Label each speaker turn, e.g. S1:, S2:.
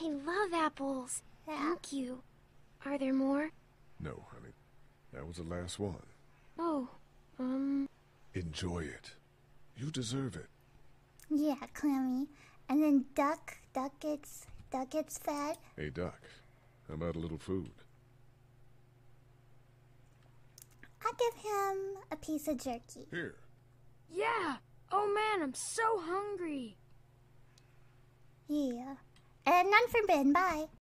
S1: I love apples. Thank you. Are there more?
S2: No, honey. That was the last one.
S1: Oh, um,
S2: Enjoy it. You deserve it.
S3: Yeah, Clammy. And then Duck, Duck gets, Duck gets fed.
S2: Hey, Duck. How about a little food?
S3: I give him a piece of jerky.
S2: Here.
S4: Yeah. Oh man, I'm so hungry.
S3: And none for Ben. Bye.